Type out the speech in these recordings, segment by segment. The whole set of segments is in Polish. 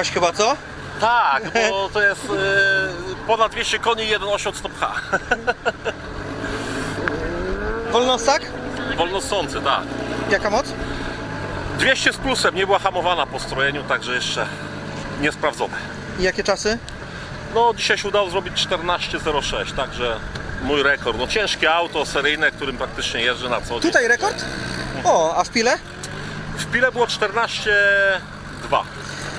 Jakaś chyba, co? Tak, bo to jest y, ponad 200 koni i 1,8 od stop H. Wolnostak? Wolnosący, tak. Jaka moc? 200 z plusem, nie była hamowana po strojeniu, także jeszcze niesprawdzone. I jakie czasy? No dzisiaj się udało zrobić 14.06, także mój rekord. No ciężkie auto seryjne, którym praktycznie jeżdżę na co dzień. Tutaj rekord? O, a w pile? W pile było 14.2.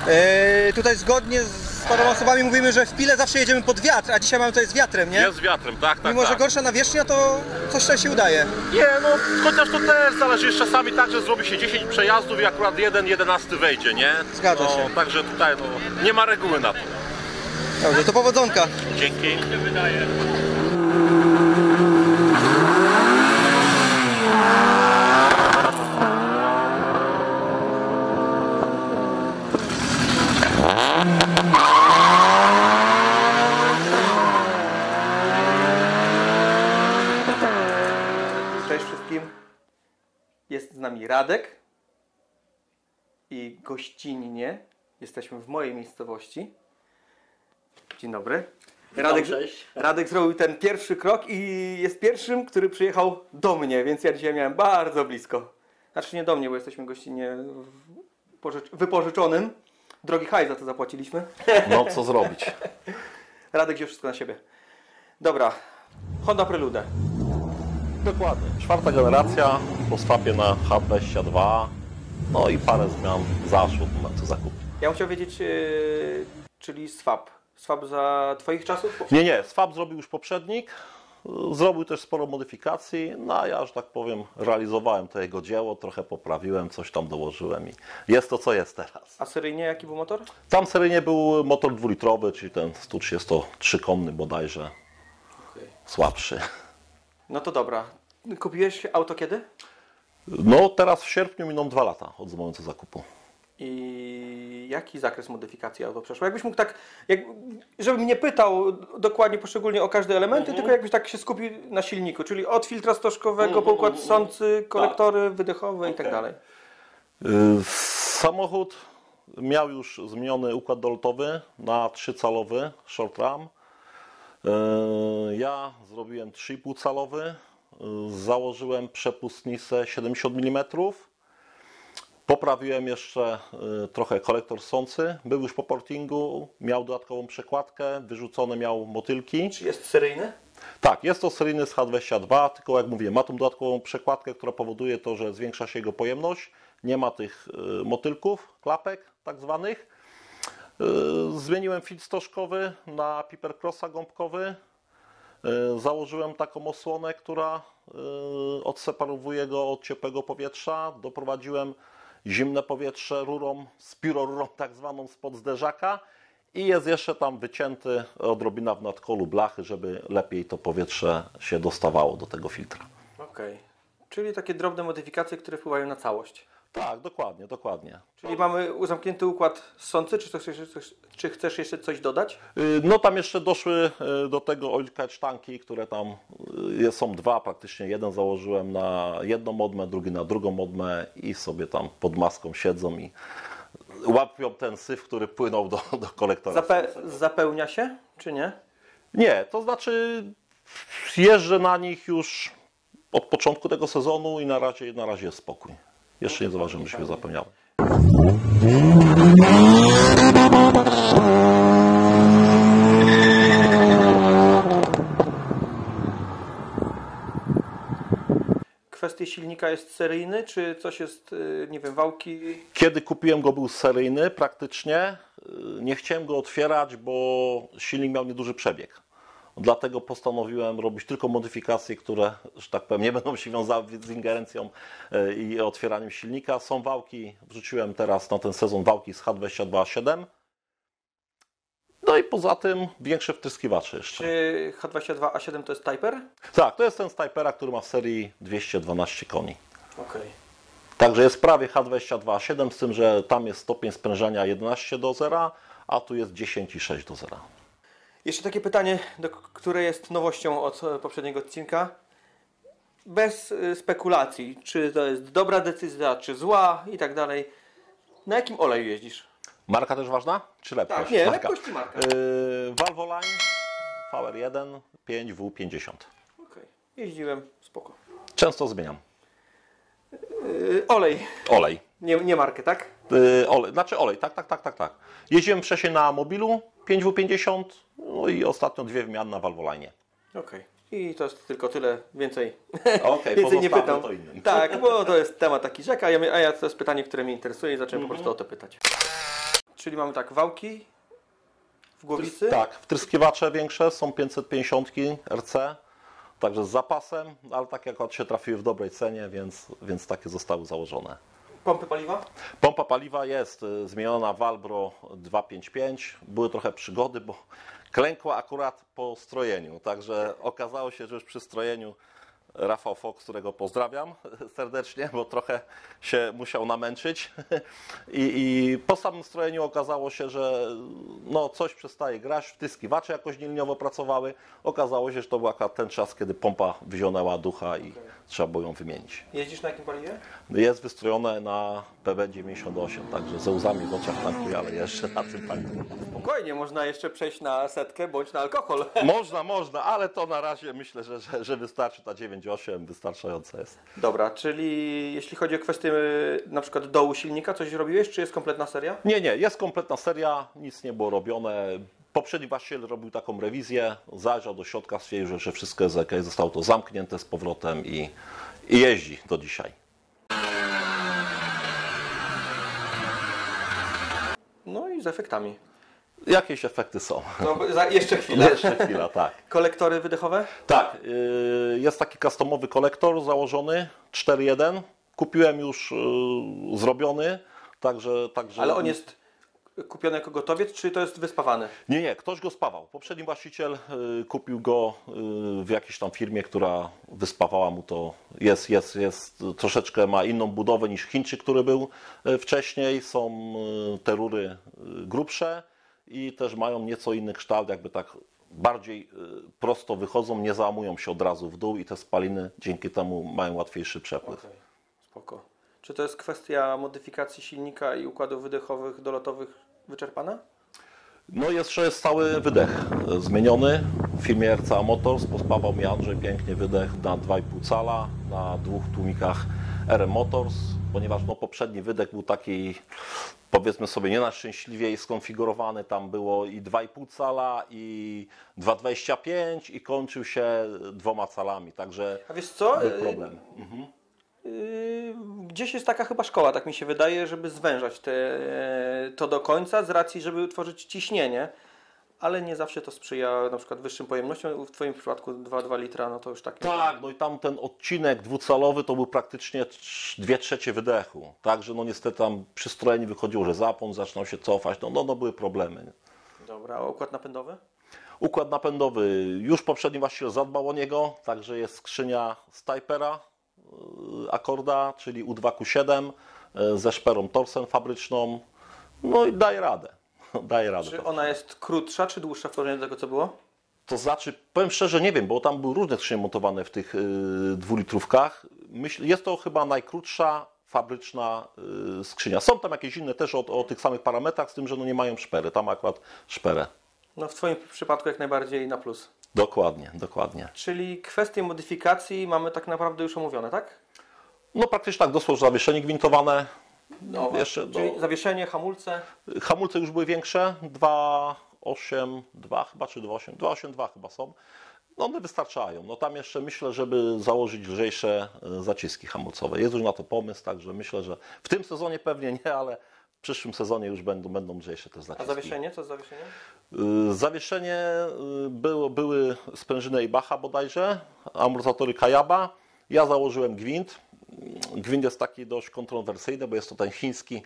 Yy, tutaj zgodnie z paroma osobami mówimy, że w pile zawsze jedziemy pod wiatr, a dzisiaj mamy tutaj z wiatrem, nie? Jest wiatrem, tak, tak, Mimo, że tak. gorsza nawierzchnia, to coś tam się udaje. Nie, no chociaż to też zależy, jest czasami tak, że zrobi się 10 przejazdów i akurat jeden, 11 wejdzie, nie? Zgadza no, się. Także tutaj no, nie ma reguły na to. Dobrze, to powodzonka. Dzięki. Cześć nami Radek i gościnnie jesteśmy w mojej miejscowości. Dzień dobry. Radek, cześć. Radek zrobił ten pierwszy krok i jest pierwszym, który przyjechał do mnie, więc ja dzisiaj miałem bardzo blisko. Znaczy nie do mnie, bo jesteśmy gościnnie w wypożyczonym. Drogi haj za to zapłaciliśmy. No co zrobić? Radek wziął wszystko na siebie. Dobra, Honda Prelude. Dokładnie. Czwarta generacja po swapie na H22. No i parę zmian zaszło od momentu zakupu. Ja bym chciał wiedzieć, yy, czyli swap. Swap za Twoich czasów? Nie, nie, swap zrobił już poprzednik. Zrobił też sporo modyfikacji, no a ja, że tak powiem, realizowałem to jego dzieło, trochę poprawiłem, coś tam dołożyłem i jest to, co jest teraz. A seryjnie jaki był motor? Tam seryjnie był motor dwulitrowy, czyli ten 133-konny bodajże, słabszy. No to dobra. Kupiłeś auto kiedy? No teraz w sierpniu miną dwa lata od momentu zakupu. I jaki zakres modyfikacji auto przeszło? Jakbyś mógł tak, jak, żebym nie pytał dokładnie poszczególnie o każde elementy, tylko jakbyś tak się skupił na silniku, czyli od filtra stożkowego, po układ sący, kolektory wydechowe i tak dalej. Y, Samochód miał już zmieniony układ dolotowy na 3-calowy short ram. Y, Ja zrobiłem 3,5 calowy. Y, Założyłem przepustnicę 70 mm. Poprawiłem jeszcze y, trochę kolektor sący. Był już po portingu, miał dodatkową przekładkę, wyrzucone miał motylki. Czy jest seryjny? Tak, jest to seryjny z H22, tylko jak mówię, ma tą dodatkową przekładkę, która powoduje to, że zwiększa się jego pojemność. Nie ma tych motylków, klapek tak zwanych. Y, Zmieniłem filtr stożkowy na Piper Crossa gąbkowy. Y, Założyłem taką osłonę, która y, odseparowuje go od ciepłego powietrza. Doprowadziłem zimne powietrze rurą, spirorurą tak zwaną spod zderzaka i jest jeszcze tam wycięty odrobina w nadkolu blachy, żeby lepiej to powietrze się dostawało do tego filtra. Okej. Czyli takie drobne modyfikacje, które wpływają na całość. Tak, dokładnie, dokładnie. Czyli mamy zamknięty układ sący, czy chcesz, jeszcze coś, czy chcesz jeszcze coś dodać? Y, No tam jeszcze doszły y, do tego oil catch tanki, które tam y, są dwa, praktycznie jeden założyłem na jedną modmę, drugi na drugą modmę i sobie tam pod maską siedzą i łapią ten syf, który płynął do, do kolektora. Zape zapełnia się, czy nie? Nie, to znaczy jeżdżę na nich już od początku tego sezonu i na razie, na razie jest spokój. Jeszcze nie zauważyłem, że się zapełniały. Kwestia kwestii silnika jest seryjny, czy coś jest, y, nie wiem, wałki? Kiedy kupiłem go był seryjny praktycznie. Yy, Nie chciałem go otwierać, bo silnik miał nieduży przebieg. Dlatego postanowiłem robić tylko modyfikacje, które, że tak powiem, nie będą się wiązały z ingerencją yy, i otwieraniem silnika. Są wałki, wrzuciłem teraz na ten sezon wałki z H22.7. No i poza tym większe wtryskiwacze jeszcze. Czy H22A7 to jest Typer? Tak, to jest ten Snipera, który ma w serii 212 koni. Okej. Także jest prawie H22.7, z tym, że tam jest stopień sprężenia 11 do 0, a tu jest 10,6 do 0. Jeszcze takie pytanie, do, które jest nowością od e, poprzedniego odcinka. Bez y, spekulacji, czy to jest dobra decyzja, czy zła i tak dalej. Na jakim oleju jeździsz? Marka też ważna? Czy lepkość? Tak, nie, marka. lekkość i marka. Yy, Valvoline VR1 5W50. Okej, jeździłem, spoko. Często zmieniam. Yy, olej, Olej. Nie, nie markę, tak? Yy, olej. Znaczy olej, tak, tak, tak, tak, tak. Jeździłem wcześniej na mobilu 5W50, no i ostatnio dwie wymiany na Valvoline. Okej. I to jest tylko tyle, więcej, Okej, więcej nie pozostawmy pytam. to innym. Tak, bo to jest temat taki rzeka, a ja, a ja to jest pytanie, które mnie interesuje i zacząłem Mhm. po prostu o to pytać. Czyli mamy tak, wałki w głowicy. Tak, wtryskiwacze większe są 550 RC, także z zapasem, ale tak jak się trafiły w dobrej cenie, więc, więc takie zostały założone. Pompy paliwa? Pompa paliwa jest y, zmieniona Valbro 255. Były trochę przygody, bo klękła akurat po strojeniu. Także okazało się, że już przy strojeniu Rafał Fox, którego pozdrawiam serdecznie, bo trochę się musiał namęczyć. I, I po samym strojeniu okazało się, że no, coś przestaje grać, wtyskiwacze jakoś nieliniowo pracowały. Okazało się, że to był akurat ten czas, kiedy pompa wyzionęła ducha i trzeba było ją wymienić. Jeździsz na jakim paliwie? Jest wystrojone na PB98, także ze łzami w oczach tankuje, ale jeszcze na tym paliwie. Spokojnie, można jeszcze przejść na setkę bądź na alkohol. Można, można, ale to na razie myślę, że, że, że wystarczy ta 9.8, wystarczająca jest. Dobra, czyli jeśli chodzi o kwestię y, na przykład dołu silnika, coś robiłeś, czy jest kompletna seria? Nie, nie, jest kompletna seria, nic nie było robione. Poprzedni właściciel robił taką rewizję, zajrzał do środka, stwierdził, że wszystko jest ok, zostało to zamknięte z powrotem i, i jeździ do dzisiaj. No i z efektami. Jakieś efekty są. No, jeszcze chwilę. Jeszcze chwila, tak. Kolektory wydechowe? Tak, yy, jest taki customowy kolektor założony 4.1. Kupiłem już yy, zrobiony, także, także. Ale on jest kupiony jako gotowiec, czy to jest wyspawany? Nie, nie, ktoś go spawał. Poprzedni właściciel yy, kupił go w jakiejś tam firmie, która wyspawała mu to. Jest, jest, jest, troszeczkę ma inną budowę niż Chińczyk, który był wcześniej. Są te rury grubsze i też mają nieco inny kształt, jakby tak bardziej yy, prosto wychodzą, nie załamują się od razu w dół i te spaliny dzięki temu mają łatwiejszy przepływ. Spoko. Czy to jest kwestia modyfikacji silnika i układów wydechowych, dolotowych wyczerpana? No jeszcze jest cały wydech e, zmieniony w firmie RCA Motors. Pospawał mi Andrzej pięknie wydech na 2,5 cala na dwóch tłumikach RM Motors, ponieważ no, poprzedni wydech był taki powiedzmy sobie nie na szczęśliwiej skonfigurowany. Tam było i 2,5 cala i 2,25 i kończył się dwoma calami, także A wiesz co? był problem. Yy, Gdzieś jest taka chyba szkoła, tak mi się wydaje, żeby zwężać te, to do końca z racji, żeby utworzyć ciśnienie, ale nie zawsze to sprzyja na przykład wyższym pojemnościom. W Twoim przypadku 2,2 litra, no to już tak. nie- Tak, no i tam ten odcinek dwucalowy to był praktycznie 2 trzecie wydechu. Także no niestety tam przy strojeniu wychodziło, że zapłon zaczynał się cofać, no, no, no były problemy. Dobra, a układ napędowy? Układ napędowy, już poprzedni właściciel zadbał o niego, także jest skrzynia Stipera yy, Akorda, czyli U2Q7 yy, ze szperą Torsen fabryczną, no i daje radę. Daje radę. Czy ona jest krótsza, czy dłuższa w porównaniu do tego, co było? To znaczy, powiem szczerze, nie wiem, bo tam były różne skrzynie montowane w tych yy, dwulitrówkach. Myśl, jest to chyba najkrótsza fabryczna yy, skrzynia. Są tam jakieś inne też o, o tych samych parametrach, z tym, że no nie mają szpery. Tam akurat szperę. No w Twoim przypadku jak najbardziej na plus. Dokładnie, dokładnie. Czyli kwestie modyfikacji mamy tak naprawdę już omówione, tak? No praktycznie tak, dosłownie zawieszenie gwintowane. No, jeszcze czyli do- zawieszenie, hamulce. Hamulce już były większe, 2,8, 2 chyba, czy 2,8, 2,8, 2 chyba są. No one wystarczają. No tam jeszcze myślę, żeby założyć lżejsze e, zaciski hamulcowe. Jest już na to pomysł, także myślę, że w tym sezonie pewnie nie, ale w przyszłym sezonie już będą, będą lżejsze te A zaciski. zawieszenie? Co z zawieszeniem? Y, Zawieszenie y, było, były sprężyny Eibacha bodajże, amortyzatory Kayaba. Ja założyłem gwint. Gwint jest taki dość kontrowersyjny, bo jest to ten chiński,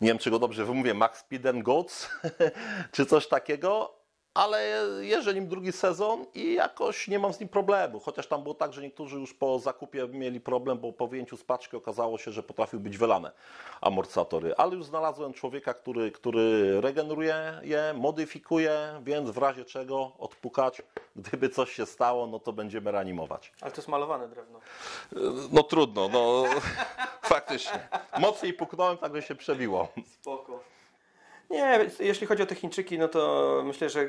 nie wiem czy go dobrze wymówię, Max Speeden Goats, czy coś takiego. Ale jeżdżę nim drugi sezon i jakoś nie mam z nim problemu. Chociaż tam było tak, że niektórzy już po zakupie mieli problem, bo po wyjęciu z paczki okazało się, że potrafiły być wylane amortyzatory. Ale już znalazłem człowieka, który, który regeneruje je, modyfikuje, więc w razie czego odpukać, gdyby coś się stało, no to będziemy reanimować. Ale to jest malowane drewno. No trudno, no faktycznie. Mocniej puknąłem, tak że się przebiło. Spoko. Nie, jeśli chodzi o te Chińczyki, no to myślę, że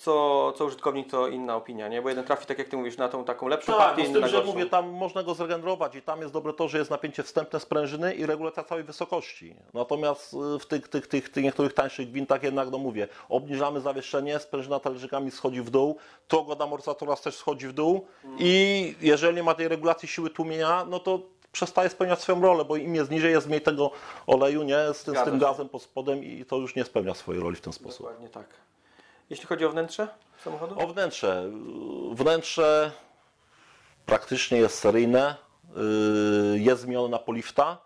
co, co użytkownik to inna opinia, nie? Bo jeden trafi, tak jak ty mówisz, na tą taką lepszą Tak, partię, no z tym, że mówię, tam można go zregenerować i tam jest dobre to, że jest napięcie wstępne sprężyny i regulacja całej wysokości. Natomiast y, w tych, tych, tych, tych niektórych tańszych gwintach jednak, no mówię, obniżamy zawieszenie, sprężyna talerzynkami schodzi w dół, tłok amortyzatora też schodzi w dół i jeżeli nie ma tej regulacji siły tłumienia, no to przestaje spełniać swoją rolę, bo im jest niżej, jest mniej tego oleju, nie, z tym, z tym gazem pod spodem i to już nie spełnia swojej roli w ten sposób. Dokładnie tak. Jeśli chodzi o wnętrze samochodu? O wnętrze. Wnętrze praktycznie jest seryjne. Yy, Jest zmienione na polifta,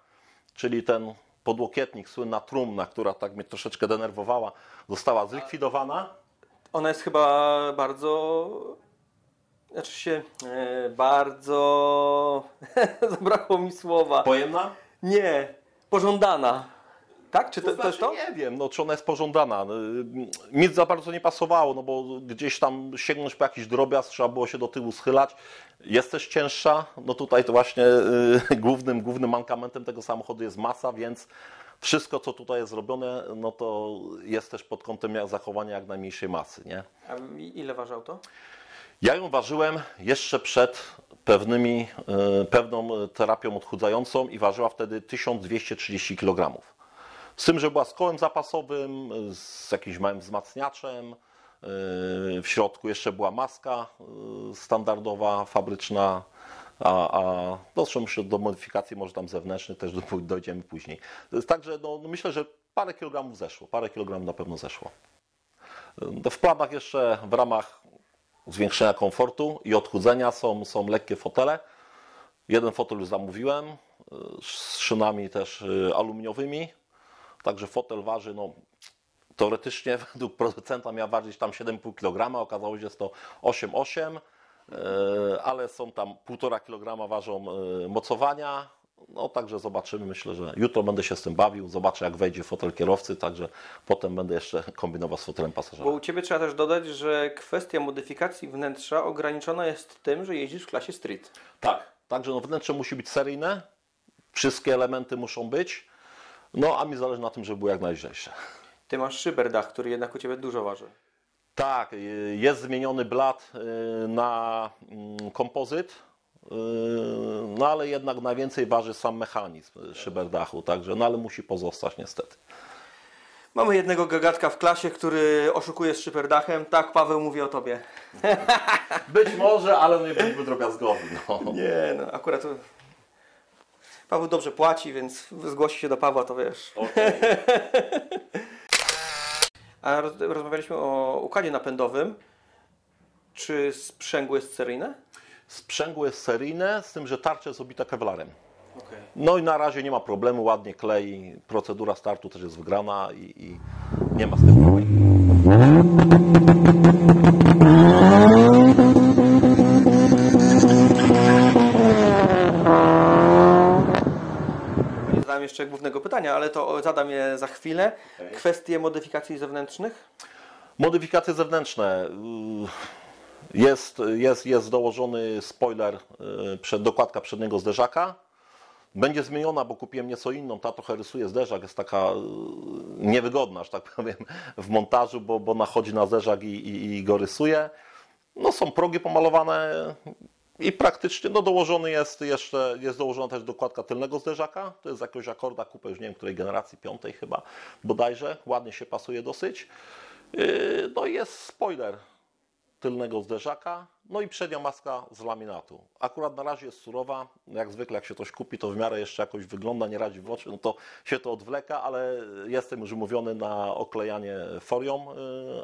czyli ten podłokietnik, słynna trumna, która tak mnie troszeczkę denerwowała, została zlikwidowana. Ona jest chyba bardzo... Znaczy się... E, bardzo... Zabrakło mi słowa. Pojemna? Nie. Pożądana. Tak? Czy to, to jest to? znaczy, Nie wiem, no, czy ona jest pożądana. Nic za bardzo nie pasowało, no bo gdzieś tam sięgnąć po jakiś drobiazg, trzeba było się do tyłu schylać. Jest też cięższa, no tutaj to właśnie yy, głównym, głównym mankamentem tego samochodu jest masa, więc wszystko, co tutaj jest zrobione, no to jest też pod kątem zachowania jak najmniejszej masy, nie? A ile waży auto? Ja ją ważyłem jeszcze przed pewnymi, e, pewną terapią odchudzającą i ważyła wtedy 1230 kg. Z tym, że była z kołem zapasowym, z jakimś małym wzmacniaczem. e, W środku jeszcze była maska e, standardowa, fabryczna, a, a zresztą myślę, do modyfikacji może tam zewnętrznych też do- dojdziemy później. Także no, no myślę, że parę kilogramów zeszło, parę kilogramów na pewno zeszło. W planach jeszcze w ramach zwiększenia komfortu i odchudzenia są, są lekkie fotele. Jeden fotel już zamówiłem y, z szynami też y, aluminiowymi. Także fotel waży, no teoretycznie według producenta miał ważyć tam 7,5 kg, okazało się, że jest to 8,8 y, ale są tam 1,5 kg ważą mocowania. No także zobaczymy, myślę, że jutro będę się z tym bawił, zobaczę jak wejdzie fotel kierowcy, także potem będę jeszcze kombinował z fotelem pasażera. Bo u Ciebie trzeba też dodać, że kwestia modyfikacji wnętrza ograniczona jest tym, że jeździsz w klasie street. Tak. Także no, wnętrze musi być seryjne, wszystkie elementy muszą być, no a mi zależy na tym, żeby było jak najlżejsze. Ty masz szyberdach, który jednak u Ciebie dużo waży. Tak, y, jest zmieniony blat y, na mm, kompozyt, no ale jednak najwięcej waży sam mechanizm szyberdachu, także no ale musi pozostać niestety. Mamy jednego gagatka w klasie, który oszukuje z szyberdachem. Tak, Paweł mówi o Tobie. Być może, ale nie byłby drobiazgowy. No. Nie, no akurat to... Paweł dobrze płaci, więc zgłosi się do Pawła, to wiesz. A roz, rozmawialiśmy o układzie napędowym. Czy sprzęgło jest seryjne? Sprzęgło jest seryjne, z tym, że tarcza jest obita kevlarem. Okej. No i na razie nie ma problemu, ładnie klei, procedura startu też jest wygrana i, i nie ma z tym problemu. Nie zadałem jeszcze głównego pytania, ale to zadam je za chwilę. Kwestie modyfikacji zewnętrznych? Modyfikacje zewnętrzne. Jest, jest, jest dołożony spoiler, y, przed, dokładka przedniego zderzaka. Będzie zmieniona, bo kupiłem nieco inną. Ta trochę rysuje zderzak, jest taka y, niewygodna, że tak powiem, w montażu, bo, bo nachodzi na zderzak i, i, i go rysuje. No są progi pomalowane i praktycznie no, dołożony jest jeszcze, jest dołożona też dokładka tylnego zderzaka. To jest jakiegoś akorda, kupę już nie wiem której generacji, piątej chyba bodajże. Ładnie się pasuje dosyć. Yy, No i jest spoiler. Tylnego zderzaka, no i przednia maska z laminatu. Akurat na razie jest surowa, jak zwykle jak się coś kupi, to w miarę jeszcze jakoś wygląda, nie radzi w oczy, no to się to odwleka, ale jestem już umówiony na oklejanie folią y,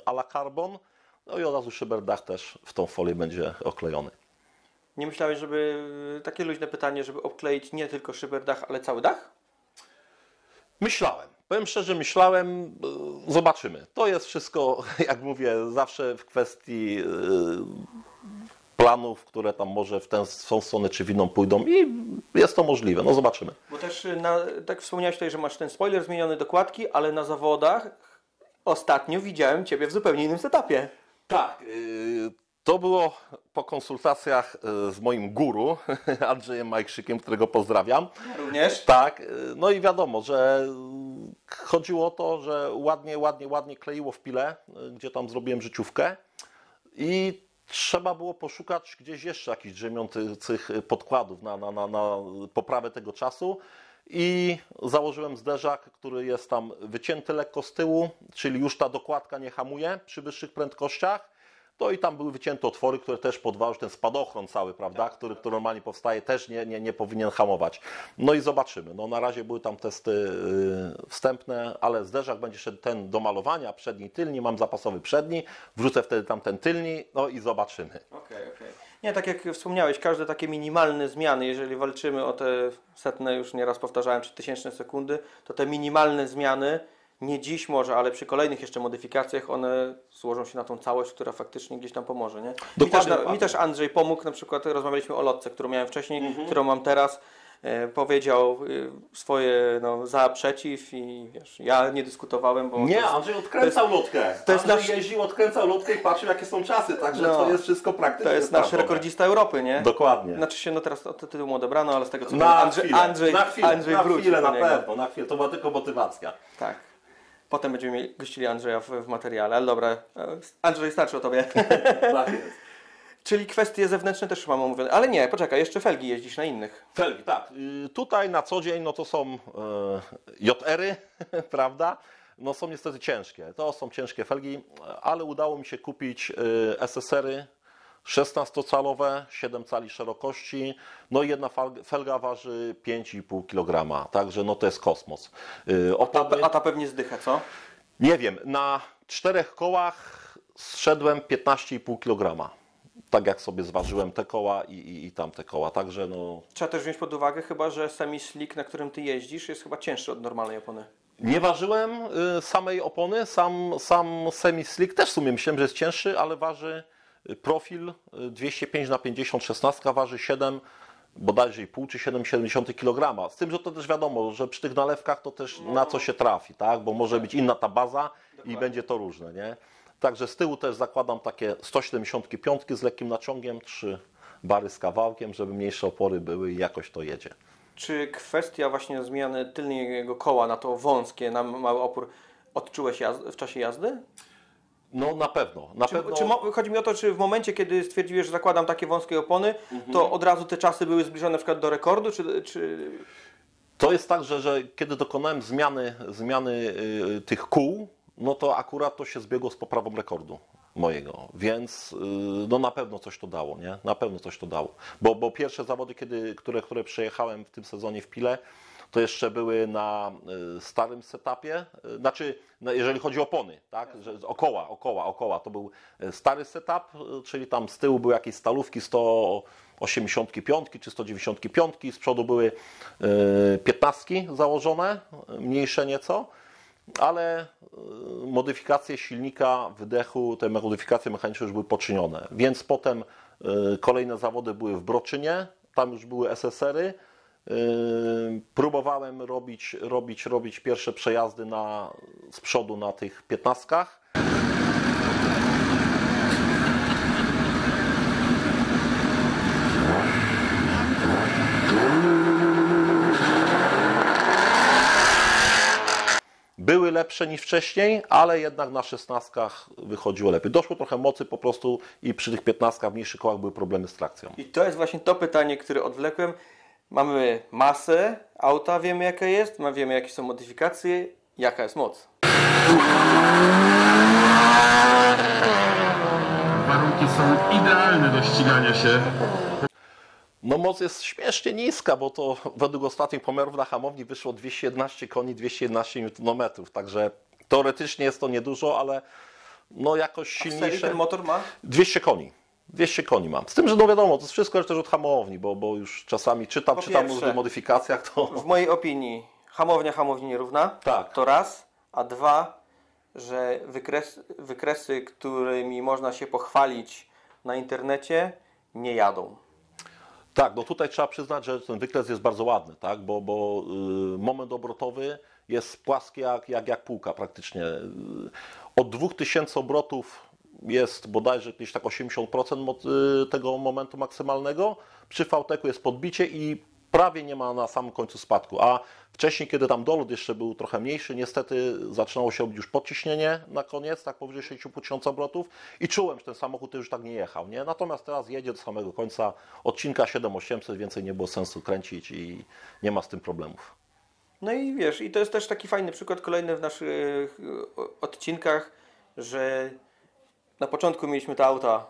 a la carbon, no i od razu szyberdach też w tą folię będzie oklejony. Nie myślałeś, żeby takie luźne pytanie, żeby obkleić nie tylko szyberdach, ale cały dach? Myślałem. Powiem szczerze, myślałem, y, zobaczymy. To jest wszystko, jak mówię, zawsze w kwestii y, planów, które tam może w tę tą stronę czy w inną pójdą i jest to możliwe. No zobaczymy. Bo też y, na, tak wspomniałeś tutaj, że masz ten spoiler zmieniony dokładki, ale na zawodach ostatnio widziałem Ciebie w zupełnie innym setupie. Tak. To było po konsultacjach z moim guru, Andrzejem Majkrzykiem, którego pozdrawiam. Również. Tak, no i wiadomo, że chodziło o to, że ładnie, ładnie, ładnie kleiło w pile, y, gdzie tam zrobiłem życiówkę i trzeba było poszukać gdzieś jeszcze jakichś drzemiących podkładów na, na, na, na poprawę tego czasu i założyłem zderzak, który jest tam wycięty lekko z tyłu, czyli już ta dokładka nie hamuje przy wyższych prędkościach. To i tam były wycięte otwory, które też podważył ten spadochron cały, prawda, który, który normalnie powstaje, też nie, nie, nie powinien hamować. No i zobaczymy. No na razie były tam testy yy, wstępne, ale zderzak będzie szedł ten do malowania, przedni tylni, mam zapasowy przedni, wrzucę wtedy tam ten tylni, no i zobaczymy. Okej, okej. Nie, tak jak wspomniałeś, każde takie minimalne zmiany, jeżeli walczymy o te setne, już nieraz powtarzałem, czy tysięczne sekundy, to te minimalne zmiany, nie dziś może, ale przy kolejnych jeszcze modyfikacjach, one złożą się na tą całość, która faktycznie gdzieś tam pomoże, nie? Mi też, Dokładnie, mi dokładnie. też Andrzej pomógł, na przykład rozmawialiśmy o lotce, którą miałem wcześniej, którą mam teraz. E, powiedział e, swoje no, za, przeciw i wiesz, ja nie dyskutowałem, bo Nie, jest- Andrzej odkręcał lotkę. to jest Andrzej nasz- jeździł, odkręcał lotkę i patrzył jakie są czasy, także No. to jest wszystko to jest nasz rekordzista Europy, nie? Dokładnie. Znaczy się, no teraz to tytuł mu odebrano, ale z tego co Na wiem, Andrzej, chwilę, Andrzej, na chwilę, Andrzej na wrócił chwilę na pewno, na chwilę, to była tylko motywacja. Tak. Potem będziemy mieli, gościli Andrzeja w, w materiale, ale dobra. e, Andrzej, starczy o tobie. Tak jest. Czyli kwestie zewnętrzne też mam omówione. Ale nie, poczekaj, jeszcze felgi jeździsz na innych. Felgi, tak. Y, Tutaj na co dzień no to są e, JR-y, prawda? No są niestety ciężkie. To są ciężkie felgi, ale udało mi się kupić e, SSR-y 16-calowe, 7 cali szerokości, no i jedna felga waży 5,5 kg, także no to jest kosmos. Y, A, Opony, a ta pewnie zdycha, co? nie wiem, na czterech kołach zszedłem 15,5 kg. Tak jak sobie zważyłem te koła i, i, i tamte koła, także no Trzeba też wziąć pod uwagę chyba, że semi-slick, na którym ty jeździsz, jest chyba cięższy od normalnej opony. Nie ważyłem y, samej opony, sam, sam semi-slick też w sumie myślałem, że jest cięższy, ale waży profil y, 205 na 50 16 waży 7 bodajże i pół czy 7,7 kg. Z tym, że to też wiadomo, że przy tych nalewkach to też na co się trafi, tak? Bo może być inna ta baza i będzie to różne, nie? Także z tyłu też zakładam takie 175 z lekkim naciągiem, trzy bary z kawałkiem, żeby mniejsze opory były i jakoś to jedzie. Czy kwestia właśnie zmiany tylnego koła na to wąskie, na mały opór, odczułeś w czasie jazdy? No na pewno, na Czy, pewno. czy chodzi mi o to, czy w momencie, kiedy stwierdziłeś, że zakładam takie wąskie opony, Mhm. to od razu te czasy były zbliżone na przykład do rekordu, czy, czy... To jest tak, że, że kiedy dokonałem zmiany, zmiany y, tych kół, no to akurat to się zbiegło z poprawą rekordu mojego, więc y, no na pewno coś to dało, nie? Na pewno coś to dało. Bo, bo pierwsze zawody, kiedy, które, które przejechałem w tym sezonie w Pile, to jeszcze były na y, starym setupie, y, znaczy jeżeli chodzi o opony, tak? Że, o koła, o koła, o koła, to był y, stary setup, czyli tam z tyłu były jakieś stalówki 185 czy 195, z przodu były y, 15 założone, mniejsze nieco, ale modyfikacje silnika, wydechu, te modyfikacje mechaniczne już były poczynione, więc potem kolejne zawody były w Broczynie, tam już były SSR-y, Próbowałem robić, robić, robić pierwsze przejazdy na, z przodu na tych piętnastkach. Były lepsze niż wcześniej, ale jednak na szesnastkach wychodziło lepiej. Doszło trochę mocy po prostu i przy tych piętnastkach w mniejszych kołach były problemy z trakcją. I to jest właśnie to pytanie, które odwlekłem. Mamy masę auta, wiemy jaka jest, wiemy jakie są modyfikacje, jaka jest moc. Warunki są idealne do ścigania się. No moc jest śmiesznie niska, bo to według ostatnich pomiarów na hamowni wyszło 211 koni, 211 Nm, także teoretycznie jest to niedużo, ale no jakoś silniejsze. ten motor ma? 200 koni. 200 koni mam. Z tym, że no wiadomo, to jest wszystko też od hamowni, bo, bo już czasami czytam, Po czytam o pierwsze- różnych modyfikacjach, to W mojej opinii hamownia hamowni nierówna. Tak. To raz. A dwa, że wykres, wykresy, którymi można się pochwalić na internecie, nie jadą. Tak, no tutaj trzeba przyznać, że ten wykres jest bardzo ładny, tak? bo, bo y, moment obrotowy jest płaski jak, jak, jak półka praktycznie. Y, Od 2000 obrotów jest bodajże jakieś tak 80% mo- y, tego momentu maksymalnego. Przy VTEC jest podbicie i prawie nie ma na samym końcu spadku. A wcześniej, kiedy tam dolot jeszcze był trochę mniejszy, niestety zaczynało się robić już podciśnienie na koniec, tak powyżej 6,5 tysiąca obrotów i czułem, że ten samochód już tak nie jechał. Nie? Natomiast teraz jedzie do samego końca odcinka 7800, więcej nie było sensu kręcić i nie ma z tym problemów. No i wiesz, i to jest też taki fajny przykład kolejny w naszych e, odcinkach, że na początku mieliśmy te auta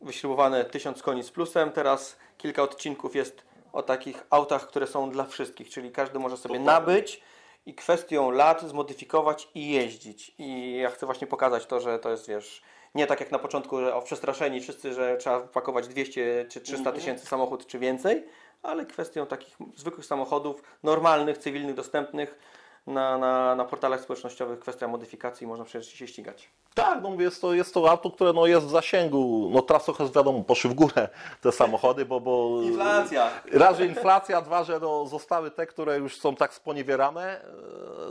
wyśrubowane 1000 koni z plusem, teraz kilka odcinków jest o takich autach, które są dla wszystkich, czyli każdy może sobie nabyć i kwestią lat zmodyfikować i jeździć. I ja chcę właśnie pokazać to, że to jest, wiesz, nie tak jak na początku, że o przestraszeni wszyscy, że trzeba pakować 200 czy 300 tysięcy samochód czy więcej, ale kwestią takich zwykłych samochodów, normalnych, cywilnych, dostępnych na, na, na portalach społecznościowych, kwestia modyfikacji, można przecież się ścigać. Tak, no mówię, jest to, jest to auto, które no, jest w zasięgu. No teraz trochę wiadomo, poszły w górę te samochody, bo... bo Raz, że inflacja, dwa, że no, zostały te, które już są tak sponiewierane, e,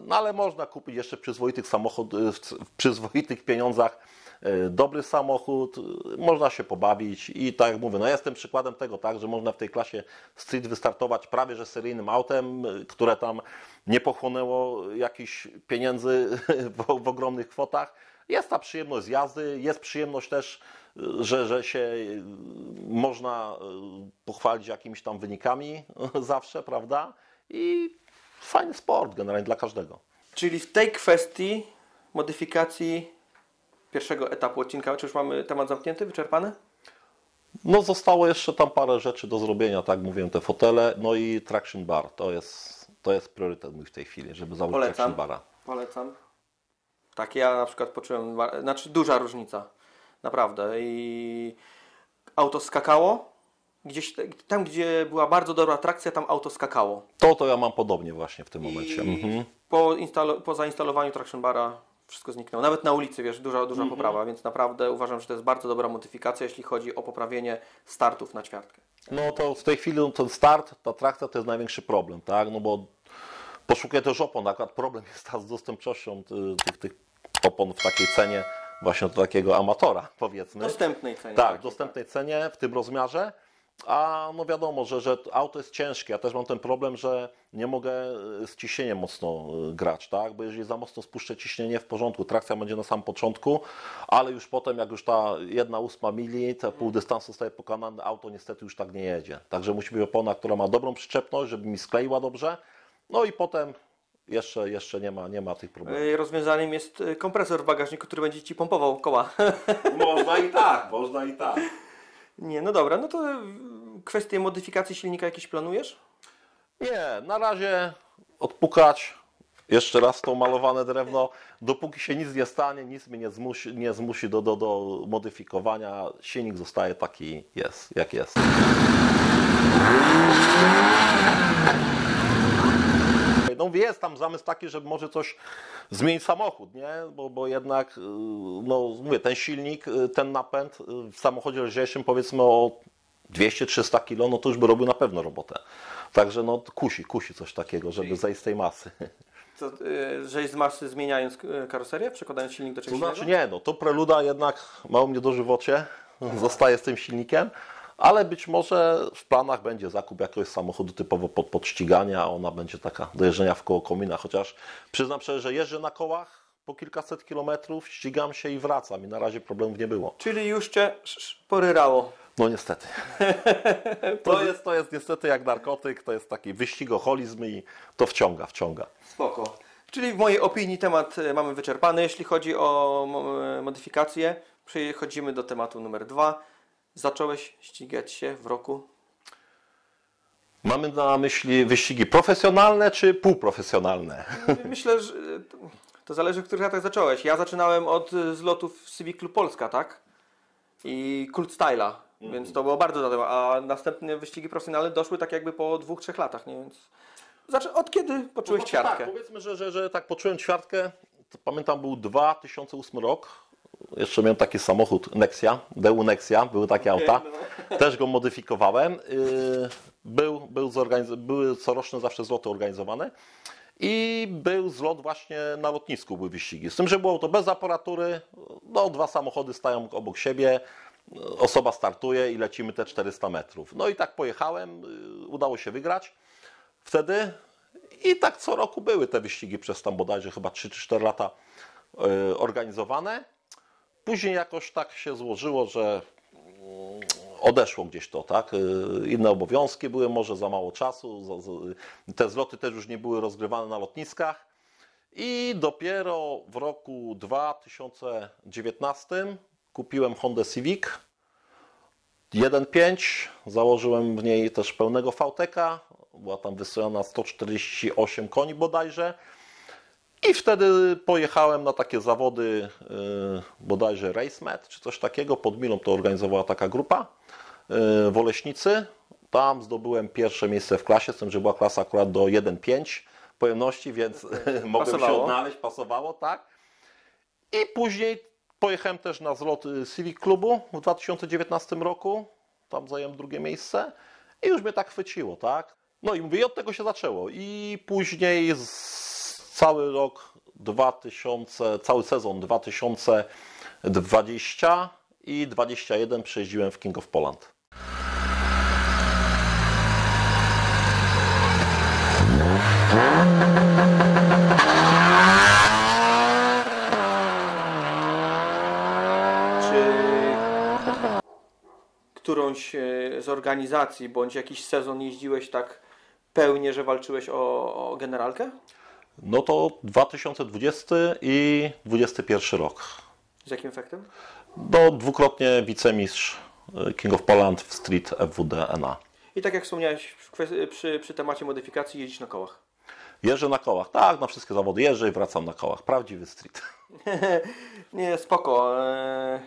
no ale można kupić jeszcze przyzwoitych samochód, e, w przyzwoitych pieniądzach e, dobry samochód, można się pobawić i tak jak mówię, no jestem przykładem tego, tak, że można w tej klasie street wystartować prawie że seryjnym autem, które tam nie pochłonęło jakichś pieniędzy w, w ogromnych kwotach. Jest ta przyjemność z jazdy, jest przyjemność też, że, że się y, można y, pochwalić jakimiś tam wynikami zawsze, prawda? I fajny sport generalnie dla każdego. Czyli w tej kwestii modyfikacji pierwszego etapu odcinka, czy już mamy temat zamknięty, wyczerpany? No zostało jeszcze tam parę rzeczy do zrobienia, tak mówiłem, te fotele, no i traction bar, to jest, to jest priorytet mój w tej chwili, żeby założyć Polecam. traction bara. Polecam. Tak, ja na przykład poczułem, znaczy duża różnica, naprawdę. I auto skakało, gdzieś tam, gdzie była bardzo dobra trakcja, tam auto skakało. To to ja mam podobnie właśnie w tym momencie. I Mhm. po, po zainstalowaniu traction bara wszystko zniknęło. Nawet na ulicy, wiesz, duża, duża poprawa, więc naprawdę uważam, że to jest bardzo dobra modyfikacja, jeśli chodzi o poprawienie startów na ćwiartkę. No to w tej chwili no, ten start, ta trakcja to jest największy problem, tak? No bo poszukuję też opon, akurat problem jest z dostępnością ty- tych, tych opon w takiej cenie właśnie do takiego amatora, powiedzmy. Dostępnej cenie. Tak, w takiej, dostępnej cenie, w tym rozmiarze. A no wiadomo, że, że auto jest ciężkie. Ja też mam ten problem, że nie mogę y, z ciśnieniem mocno y, grać, tak? Bo jeżeli za mocno spuszczę ciśnienie w porządku, trakcja będzie na samym początku, ale już potem, jak już ta jedna ósma mili, te pół dystansu zostaje pokonane, auto niestety już tak nie jedzie. Także musi być opona, która ma dobrą przyczepność, żeby mi skleiła dobrze. No i potem jeszcze, jeszcze nie, ma, nie ma tych problemów. Y, Rozwiązaniem jest y, kompresor w bagażniku, który będzie Ci pompował koła. Można i tak, można i tak. Nie, no dobra, no to y, kwestię modyfikacji silnika jakieś planujesz? Nie, na razie odpukać. Jeszcze raz to malowane drewno. Dopóki się nic nie stanie, nic mnie nie zmusi, nie zmusi do, do, do modyfikowania. Silnik zostaje taki jest, jak jest. No jest tam zamysł taki, że może coś zmienić samochód, nie? Bo, bo jednak, y, no mówię, ten silnik, y, ten napęd y, w samochodzie lżejszym powiedzmy o 200-300 kg, no to już by robił na pewno robotę. Także no kusi, kusi coś takiego, żeby zejść z tej masy. Co, że z masy zmieniając karoserię, przekładając silnik do To czegoś znaczy innego? nie, no to preluda jednak ma u mnie do żywocie, zostaje z tym silnikiem, ale być może w planach będzie zakup jakiegoś samochodu typowo pod podścigania, a ona będzie taka do jeżdżenia w koło komina, chociaż przyznam szczerze, że jeżdżę na kołach po kilkaset kilometrów, ścigam się i wracam i na razie problemów nie było. Czyli już Cię poryrało. No niestety. To jest, to jest niestety jak narkotyk, to jest taki wyścigoholizm i to wciąga, wciąga. Spoko. Czyli w mojej opinii temat e, mamy wyczerpany, jeśli chodzi o e, modyfikacje. Przechodzimy do tematu numer dwa. Zacząłeś ścigać się w roku Mamy na myśli wyścigi profesjonalne czy półprofesjonalne? Myślę, że to zależy, w których latach zacząłeś. Ja zaczynałem od y, zlotów Civic Club Polska, tak? I Kult Styla, więc to było bardzo dawno, a następne wyścigi profesjonalne doszły tak jakby po dwóch, trzech latach, nie? Więc znaczy, od kiedy poczułeś No, ćwiartkę? Tak, powiedzmy, że, że, że tak poczułem ćwiartkę. Pamiętam, był 2008 rok. Jeszcze miałem taki samochód Nexia, DU Nexia, były takie auta. Też go modyfikowałem. Yy, Był, był zorganiz- były coroczne zawsze zloty organizowane. I był zlot właśnie na lotnisku, były wyścigi. Z tym, że było to bez aparatury, no dwa samochody stają obok siebie, osoba startuje i lecimy te 400 metrów. No i tak pojechałem, yy, udało się wygrać. Wtedy i tak co roku były te wyścigi przez tam bodajże chyba 3 czy 4 lata y, organizowane. Później jakoś tak się złożyło, że mm, odeszło gdzieś to, tak? Y, Inne obowiązki były, może za mało czasu. za- za- Te zloty też już nie były rozgrywane na lotniskach. I dopiero w roku 2019 kupiłem Honda Civic 1.5, założyłem w niej też pełnego VTK, była tam wystrojona 148 koni bodajże. I wtedy pojechałem na takie zawody yy, bodajże RaceMet czy coś takiego. Pod Milą to organizowała taka grupa yy, w Oleśnicy. Tam zdobyłem pierwsze miejsce w klasie, z tym, że była klasa akurat do 1.5 pojemności, więc mogłem się odnaleźć, pasowało, tak. I później pojechałem też na zlot y, Civic Klubu w 2019 roku. Tam zająłem drugie miejsce i już mnie tak chwyciło, tak? No i mówię, i od tego się zaczęło. I później z, cały rok 2000, cały sezon 2020 i 2021 przejeździłem w King of Poland. Którąś e, z organizacji bądź jakiś sezon jeździłeś tak pełnie, że walczyłeś o, o generalkę? No to 2020 i 2021 rok. Z jakim efektem? No, dwukrotnie wicemistrz y, King of Poland w Street FWD NA. I tak jak wspomniałeś przy, przy temacie modyfikacji, jeździć na kołach. Jeżdżę na kołach, tak, na wszystkie zawody jeżdżę i wracam na kołach. Prawdziwy street. Nie, spoko. Eee,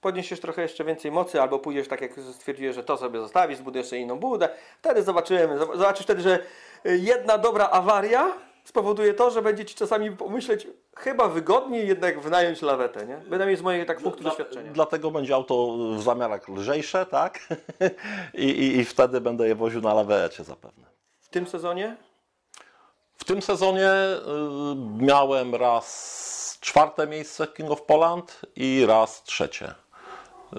Podniesiesz trochę jeszcze więcej mocy, albo pójdziesz tak jak stwierdziłeś, że to sobie zostawisz, zbudujesz inną budę. Wtedy zobaczymy. Zob- Zobaczysz wtedy, że jedna dobra awaria spowoduje to, że będzie Ci czasami pomyśleć, chyba wygodniej jednak wynająć lawetę, nie? Bynajmniej z mojego tak punktu doświadczenia. Dlatego będzie auto w zamiarach lżejsze, tak? I, i, I wtedy będę je woził na lawecie zapewne. W tym sezonie W tym sezonie y, miałem raz czwarte miejsce w King of Poland i raz trzecie. Y,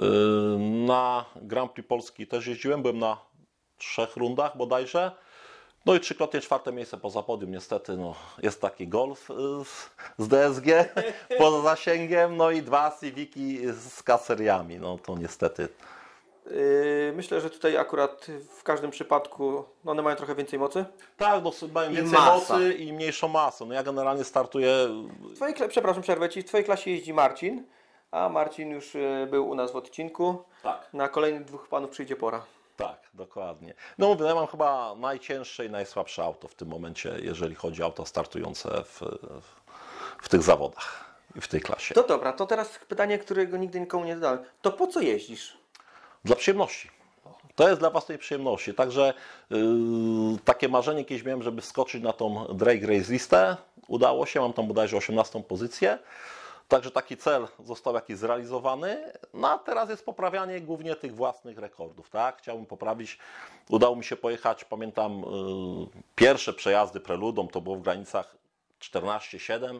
na Grand Prix Polski też jeździłem, byłem na trzech rundach bodajże. No i trzykrotnie czwarte miejsce poza podium. Niestety no, jest taki golf y, z, DSG poza zasięgiem, no i dwa Civiki z kaseriami. No to niestety Yy, myślę, że tutaj akurat w każdym przypadku no one mają trochę więcej mocy. Tak, no, mają I więcej masa. mocy i mniejszą masę. No ja generalnie startuję W twojej, przepraszam, przerwę Ci. W Twojej klasie jeździ Marcin, a Marcin już yy, był u nas w odcinku. Tak. Na kolejnych dwóch panów przyjdzie pora. Tak, dokładnie. No mówię, ja mam chyba najcięższe i najsłabsze auto w tym momencie, jeżeli chodzi o auta startujące w, w, w tych zawodach i w tej klasie. To dobra, to teraz pytanie, którego nigdy nikomu nie zadałem. To po co jeździsz? Dla przyjemności. To jest dla własnej przyjemności. Także yy, takie marzenie kiedyś miałem, żeby wskoczyć na tą Drake Race listę. Udało się, mam tam bodajże 18 pozycję. Także taki cel został jakiś zrealizowany. No a teraz jest poprawianie głównie tych własnych rekordów. Tak? Chciałbym poprawić. Udało mi się pojechać, pamiętam, yy, pierwsze przejazdy preludą to było w granicach 14,7.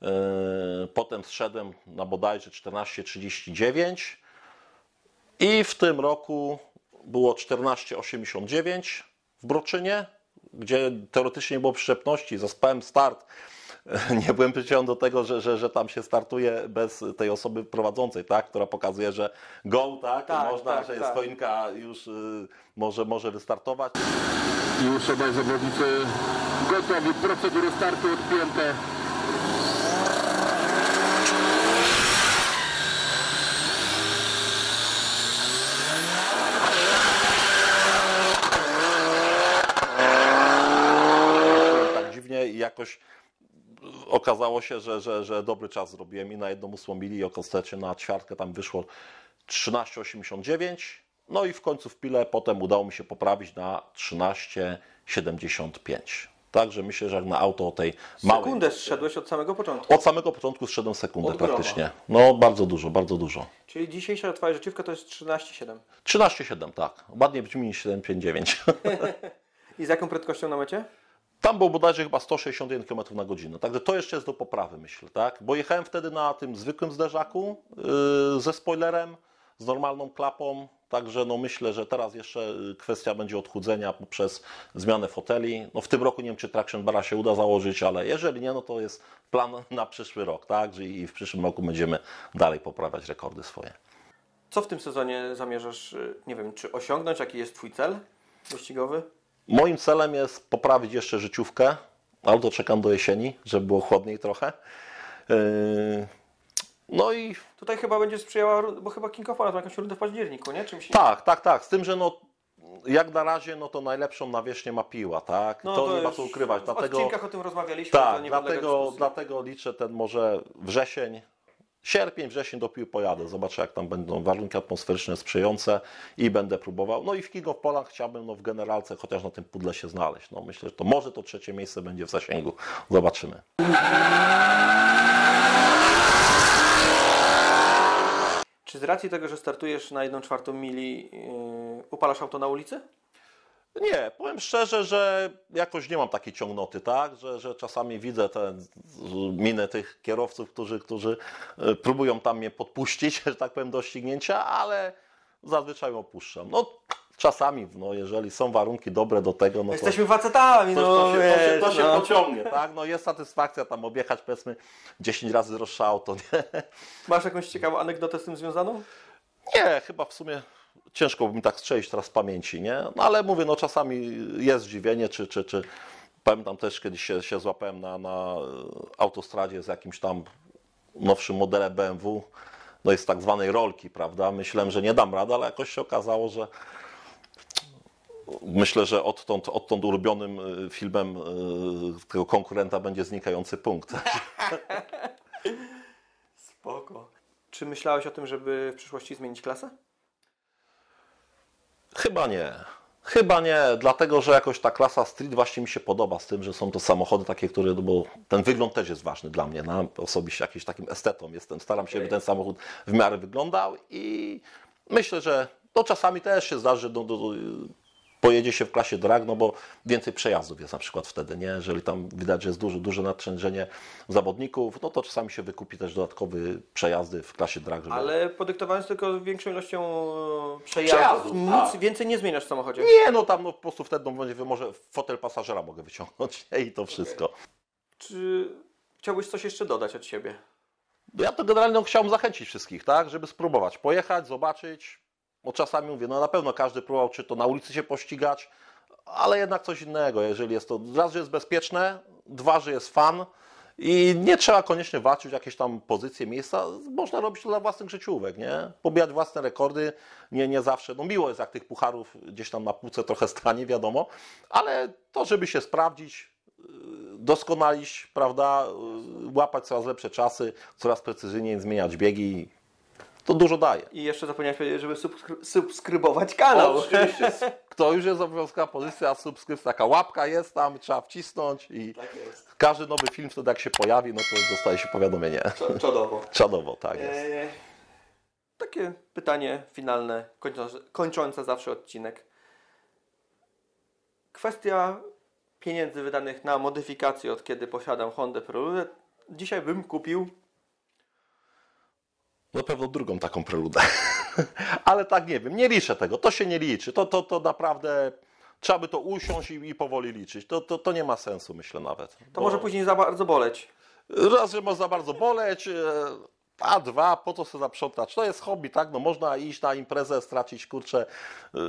Yy, potem zszedłem na bodajże 14,39. I w tym roku było 14,89 w Broczynie, gdzie teoretycznie nie było przyczepności. Zaspałem start. nie byłem przyczyniony do tego, że, że, że tam się startuje bez tej osoby prowadzącej, tak? która pokazuje, że go, tak, tak można, tak, że jest tak. choinka, już y, może, może wystartować. Już obaj zawodnicy gotowi, procedury startu odpięte. tak dziwnie i jakoś okazało się, że, że, że dobry czas zrobiłem i na jedną ósmą mili i o kostecie na ćwiartkę tam wyszło 13,89. No i w końcu w pile potem udało mi się poprawić na 13,75. Także myślę, że jak na auto o tej małej... Sekundę zszedłeś od samego początku. Od samego początku zszedłem sekundę praktycznie. No bardzo dużo, bardzo dużo. Czyli dzisiejsza twoja życiówka to jest 13,7. 13,7 tak. Ładnie brzmi niż 7,59. I z jaką prędkością na mecie? Tam było bodajże chyba 161 km na godzinę. Także to jeszcze jest do poprawy, myślę, tak? Bo jechałem wtedy na tym zwykłym zderzaku yy, ze spoilerem, z normalną klapą. Także no myślę, że teraz jeszcze yy, kwestia będzie odchudzenia poprzez zmianę foteli. No w tym roku nie wiem, czy traction bara się uda założyć, ale jeżeli nie, no to jest plan na przyszły rok, tak? I w przyszłym roku będziemy dalej poprawiać rekordy swoje. Co w tym sezonie zamierzasz, y, nie wiem, czy osiągnąć? Jaki jest twój cel wyścigowy? Moim celem jest poprawić jeszcze życiówkę, ale to czekam do jesieni, żeby było chłodniej trochę. Yy, No i Tutaj chyba będzie sprzyjała, bo chyba King of Honor ma jakąś rundę w październiku, nie? Czymś tak, tak, tak. Z tym, że no, jak na razie, no to najlepszą nawierzchnię ma piła, tak? No, to, nie ma co ukrywać. W Dlatego, odcinkach o tym rozmawialiśmy, to tak, dlatego, dlatego liczę ten może wrzesień, sierpień, wrzesień do pojadę. Zobaczę, jak tam będą warunki atmosferyczne sprzyjające i będę próbował. No i w King of Poland chciałbym no, w generalce chociaż na tym pudle się znaleźć. No, myślę, że to może to trzecie miejsce będzie w zasięgu. Zobaczymy. Czy z racji tego, że startujesz na 1 czwartą mili, yy, upalasz auto na ulicy? Nie, powiem szczerze, że jakoś nie mam takiej ciągnoty, tak? Że, że czasami widzę te minę tych kierowców, którzy, którzy e, próbują tam mnie podpuścić, że tak powiem, do ścignięcia, ale zazwyczaj opuszczam. No czasami, no, jeżeli są warunki dobre do tego, no to, Jesteśmy facetami, to, no to, się, to, się, to się no. pociągnie, tak? No jest satysfakcja tam objechać powiedzmy 10 razy droższe auto, nie? Masz jakąś ciekawą anegdotę z tym związaną? Nie, chyba w sumie ciężko by mi tak strzelić teraz z pamięci, nie? No ale mówię, no czasami jest zdziwienie, czy, czy, czy pamiętam też kiedyś się, się złapałem na, na autostradzie z jakimś tam nowszym modelem BMW, no i z tak zwanej rolki, prawda? Myślałem, że nie dam rady, ale jakoś się okazało, że myślę, że odtąd, odtąd ulubionym e, filmem e, tego konkurenta będzie znikający punkt. Spoko. Czy myślałeś o tym, żeby w przyszłości zmienić klasę? Chyba nie. Chyba nie, dlatego że jakoś ta klasa street właśnie mi się podoba z tym, że są to samochody takie, które, no bo ten wygląd też jest ważny dla mnie. No, osobiście jakiś takim estetą jestem. Staram się, by ten samochód w miarę wyglądał i myślę, że to czasami też się zdarzy, do, pojedzie się w klasie drag, no bo więcej przejazdów jest na przykład wtedy, nie? Jeżeli tam widać, że jest duże, duże nadciążenie zawodników, no to czasami się wykupi też dodatkowy przejazdy w klasie drag, żeby... Ale podyktowałem tylko większą ilością e, przejazdów, Przejazdów, nic tak. więcej nie zmieniasz w samochodzie. Nie, no tam no, po prostu wtedy no, będzie- może fotel pasażera mogę wyciągnąć nie? i to wszystko. Czy chciałbyś coś jeszcze dodać od siebie? Ja to generalnie chciałbym zachęcić wszystkich, tak, żeby spróbować, pojechać, zobaczyć. Bo czasami mówię, no na pewno każdy próbował, czy to na ulicy się pościgać, ale jednak coś innego, jeżeli jest to, raz, że jest bezpieczne, dwa, że jest fan i nie trzeba koniecznie walczyć jakieś tam pozycje, miejsca, można robić to dla własnych życiówek, nie? Pobijać własne rekordy, nie, nie zawsze, no miło jest jak tych pucharów gdzieś tam na półce trochę stanie, wiadomo, ale to, żeby się sprawdzić, doskonalić, prawda, łapać coraz lepsze czasy, coraz precyzyjniej zmieniać biegi, to dużo daje. I jeszcze zapomniałeś powiedzieć, żeby subskry- subskrybować kanał. Oczywiście. To już jest obowiązkowa pozycja, subskrypcja, taka łapka jest tam, trzeba wcisnąć i Tak jest. każdy nowy film wtedy jak się pojawi, no to dostaje się powiadomienie. Czadowo. Czadowo, tak jest. Eee, takie pytanie finalne, kończące, kończące zawsze odcinek. Kwestia pieniędzy wydanych na modyfikację od kiedy posiadam Hondę Prelude. Dzisiaj bym kupił Na pewno drugą taką preludę. Ale tak nie wiem, nie liczę tego, to się nie liczy. To, to, to naprawdę trzeba by to usiąść i, i powoli liczyć. To, to, to nie ma sensu, myślę nawet. To Bo- może później za bardzo boleć. Raz, że może za bardzo boleć, e, a dwa, po to sobie zaprzątać. To jest hobby, tak? No można iść na imprezę, stracić, kurczę, yy,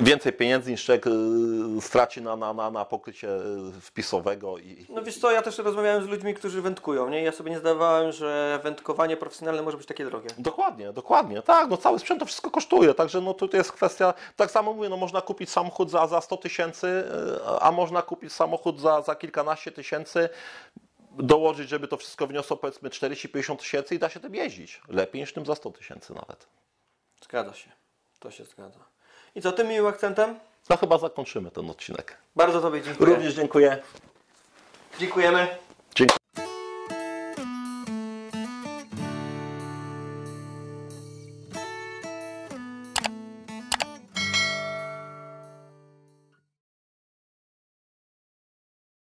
więcej pieniędzy niż człowiek yy, straci na, na, na, na pokrycie yy, wpisowego i, No wiesz co, ja też rozmawiałem z ludźmi, którzy wędkują, nie? Ja sobie nie zdawałem, że wędkowanie profesjonalne może być takie drogie. Dokładnie, dokładnie. Tak, no cały sprzęt to wszystko kosztuje, także no tutaj jest kwestia, tak samo mówię, no można kupić samochód za, za 100 tysięcy, a można kupić samochód za, za kilkanaście tysięcy, dołożyć, żeby to wszystko wniosło powiedzmy 40-50 tysięcy i da się tym jeździć. Lepiej niż tym za 100 tysięcy nawet. Zgadza się. To się zgadza. I co, tym miłym akcentem? No chyba zakończymy ten odcinek. Bardzo Tobie dziękuję. Również dziękuję. Dziękujemy.